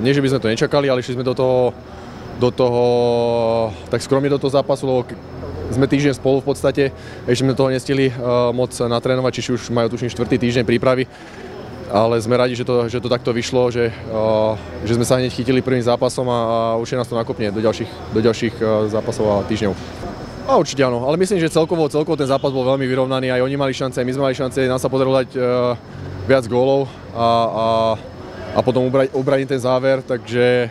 nie, že by sme to nečakali, ale išli sme do toho, do toho tak skromne do toho zápasu, lebo sme týždeň spolu v podstate, ešte sme toho nestihli uh, moc natrénovať, či už majú tuším štvrtý týždeň prípravy, ale sme radi, že to, že to takto vyšlo, že, uh, že sme sa hneď chytili prvým zápasom a, a určite nás to nakopne do ďalších, do ďalších uh, zápasov a týždňov. A určite áno, ale myslím, že celkovo, celkovo ten zápas bol veľmi vyrovnaný, aj oni mali šance, aj my sme mali šance, nám sa podarilo dať uh, viac gólov a, a, a potom ubrať ten záver, takže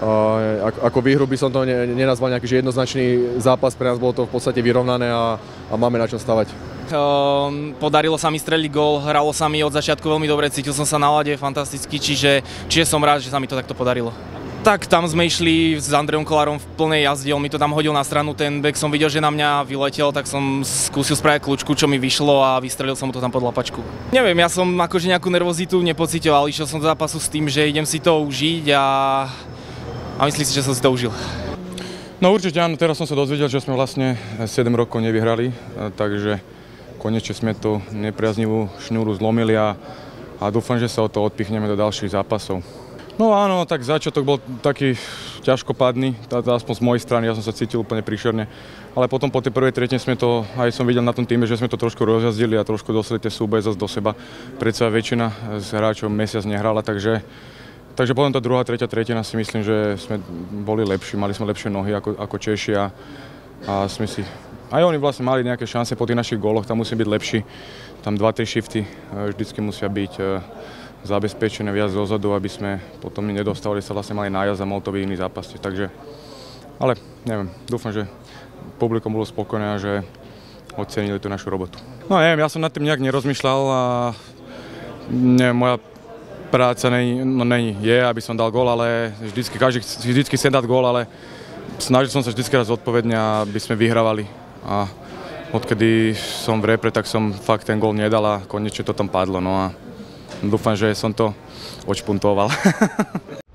uh, ako, výhru by som to ne, nenazval nejaký jednoznačný zápas, pre nás bolo to v podstate vyrovnané a, a máme na čom stavať. Um, podarilo sa mi streliť gól, hralo sa mi od začiatku veľmi dobre, cítil som sa na lade fantasticky, čiže, čiže som rád, že sa mi to takto podarilo. Tak tam sme išli s Andreom Kolárom v plnej jazde, on mi to tam hodil na stranu, ten back som videl, že na mňa vyletel, tak som skúsil spraviť kľúčku, čo mi vyšlo a vystrelil som mu to tam pod lapačku. Neviem, ja som akože nejakú nervozitu nepocitoval, išiel som do zápasu s tým, že idem si to užiť a, a myslím si, že som si to užil. No určite áno, teraz som sa dozvedel, že sme vlastne 7 rokov nevyhrali, takže konečne sme tú nepriaznivú šnúru zlomili a, a dúfam, že sa o to odpichneme do ďalších zápasov. No áno, tak začiatok bol taký ťažkopádny, aspoň z mojej strany, ja som sa cítil úplne príšerne. Ale potom po tej prvej tretine sme to, aj som videl na tom týme, že sme to trošku rozjazdili a trošku dostali tie súboje zase do seba. Predsa väčšina z hráčov mesiac nehrala, takže Takže potom tá druhá, tretia tretina si myslím, že sme boli lepší, mali sme lepšie nohy ako, ako Češi a, a sme si... Aj oni vlastne mali nejaké šance po tých našich góloch, tam musí byť lepší. Tam dva, tri shifty vždycky musia byť zabezpečené viac dozadu, aby sme potom nedostali, sa vlastne mali nájazd a mohol to byť iný zápas. Takže, ale neviem, dúfam, že publikom bolo spokojné a že ocenili tú našu robotu. No neviem, ja som nad tým nejak nerozmýšľal a neviem, moja práca není, no není, je, aby som dal gól, ale vždycky, každý vždycky chcem dať gól, ale snažil som sa vždycky raz zodpovedne, aby sme vyhrávali. A odkedy som v repre, tak som fakt ten gól nedal a konečne to tam padlo. No a Dúfam, že som to odšpuntoval.